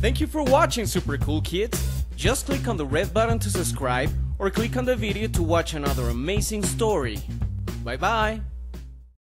Thank you for watching super cool kids. Just click on the red button to subscribe or click on the video to watch another amazing story. Bye bye.